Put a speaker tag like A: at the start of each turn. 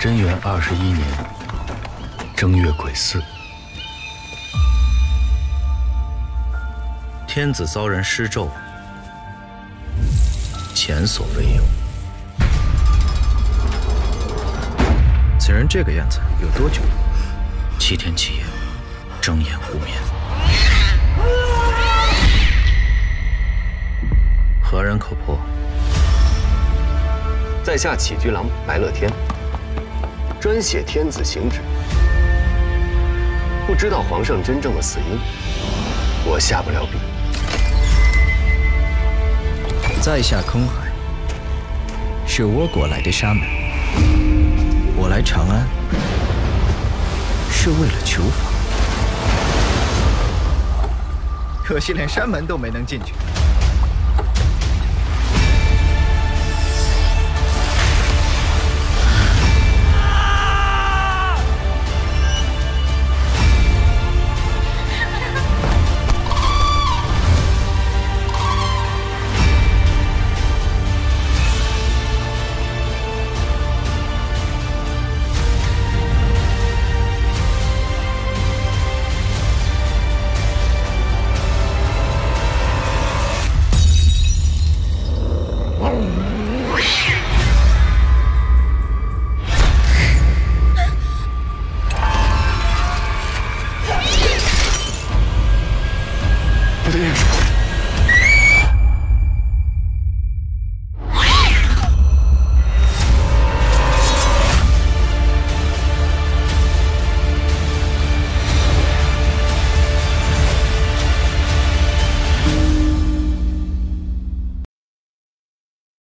A: 贞元二十一年正月癸巳，天子遭人施咒，前所未有。
B: 此人这个样子有多久？
A: 七天七夜，睁眼无眠。何人可破？
C: 在下起居郎白乐天，专写天子行旨。不知道皇上真正的死因，我下不了笔。
B: 在下空海，是倭国来的沙门。我来长安是为了求法，可惜连山门都没能进去。Dude.